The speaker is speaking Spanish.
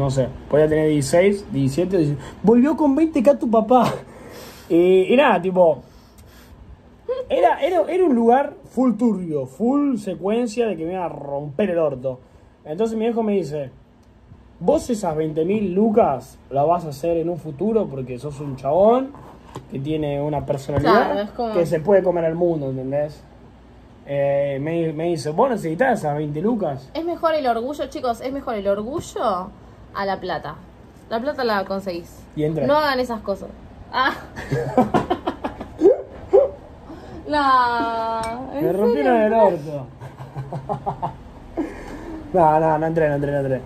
no sé, podía tener 16, 17, 18. volvió con 20k tu papá. Y, y nada, tipo, era, era, era un lugar full turbio, full secuencia de que me iba a romper el orto. Entonces mi viejo me dice, vos esas 20.000 lucas la vas a hacer en un futuro porque sos un chabón que tiene una personalidad Claro, es como- que se puede comer al mundo, ¿entendés? Eh, me, me dice, vos necesitas esas 20 lucas. Es mejor el orgullo, chicos, es mejor el orgullo a la plata. La plata la conseguís. Y entra. No hagan esas cosas. Ah. no. ¿en Me rompieron serio? el orto. no, no, no entré, no entré, no entré.